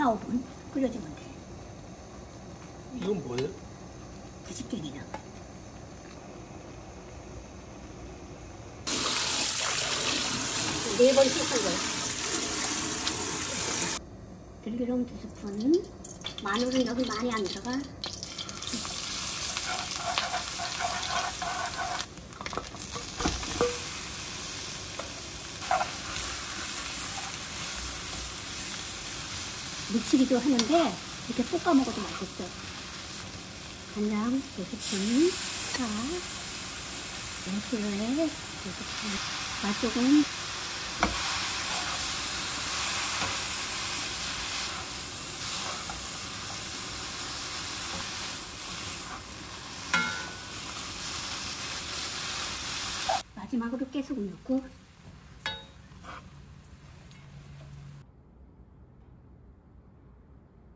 4, 5분 끓여주면 돼. 이건 뭐예요? 부식갱이는. 네번 씻은 거예요. 들기름 두 스푼. 마늘은 여기 많이 안 들어가. 무치기도 하는데 이렇게 볶아 먹어도 맛있어. 간장 두 스푼, 파, 매실에 두 스푼, 맛조금 마지막으로 깨소금 넣고